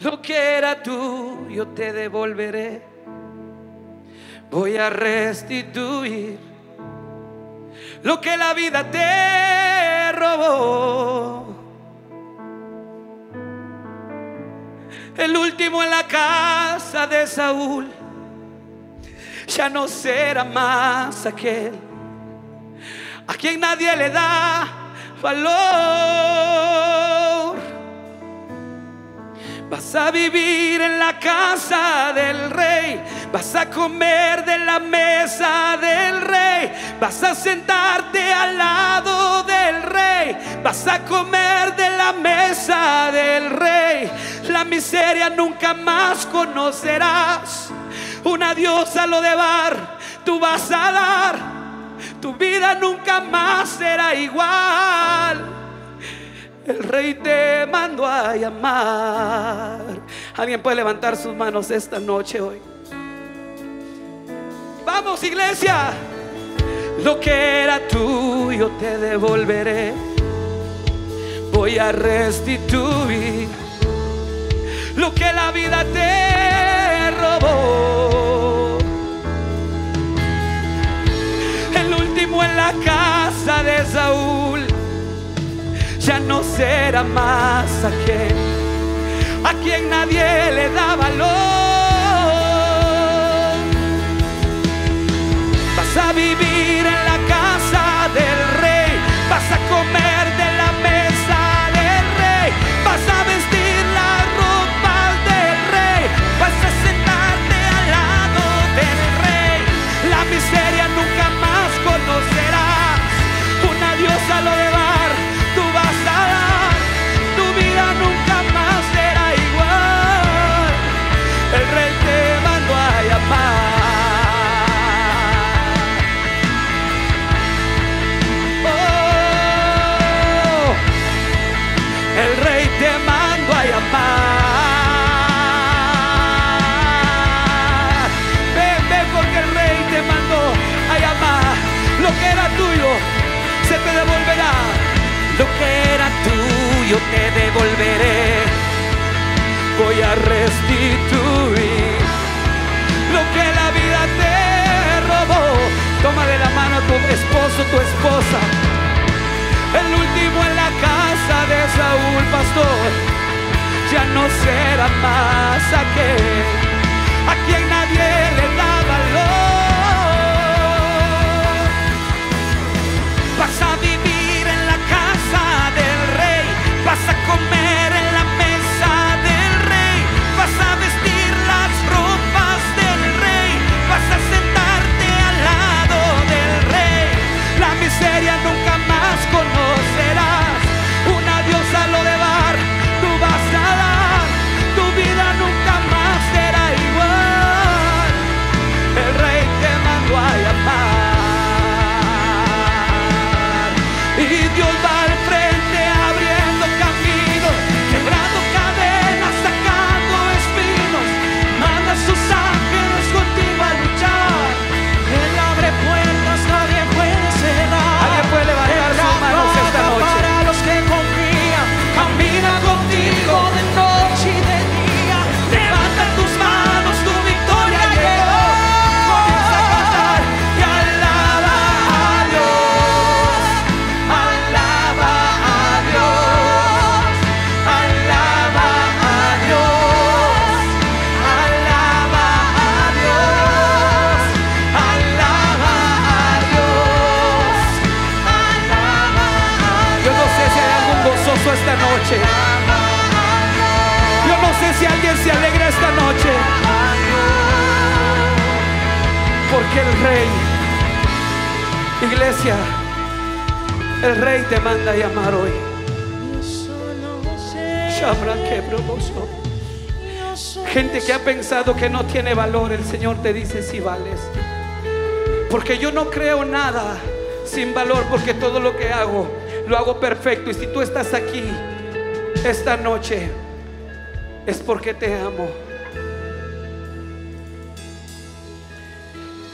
Lo que era tuyo te devolveré. Voy a restituir lo que la vida te robó. El último en la casa de Saúl ya no será más aquel a quien nadie le da valor. Vas a vivir en la casa del rey, vas a comer de la mesa del rey, vas a sentarte al lado del rey, vas a comer de la mesa del rey. La miseria nunca más conocerás. Una diosa lo de bar, tú vas a dar. Tu vida nunca más será igual. El rey te mandó a llamar. Alguien puede levantar sus manos esta noche hoy. Vamos, iglesia. Lo que era tuyo te devolveré. Voy a restituir lo que la vida te ya no será más aquel a quien nadie le da valor. Lo que era tuyo te devolveré. Voy a restituir lo que la vida te robó. Toma de la mano a tu esposo, tu esposa. El último en la casa de Saúl, pastor, ya no será más aquel a quien nadie Yo no sé si alguien se alegra esta noche. Porque el rey, iglesia, el rey te manda a llamar hoy. Gente que ha pensado que no tiene valor, el Señor te dice si vales. Porque yo no creo nada sin valor, porque todo lo que hago lo hago perfecto. Y si tú estás aquí esta noche, es porque te amo.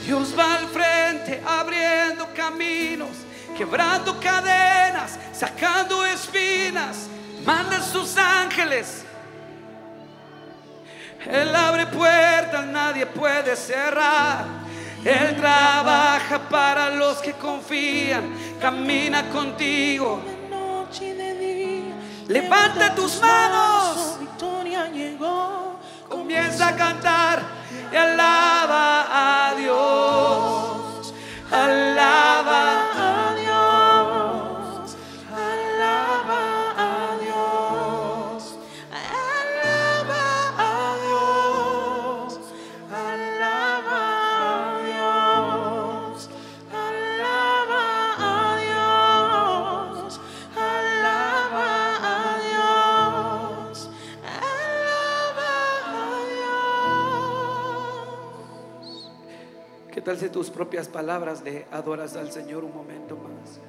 Dios va al frente abriendo caminos, quebrando cadenas, sacando espinas, manda sus ángeles Él abre puertas, nadie puede cerrar. Él trabaja para los que confían, camina contigo. Levanta tus manos. Victoria llegó. Comienza a cantar y alaba a ¿Qué tal si tus propias palabras le adoras al Señor un momento más?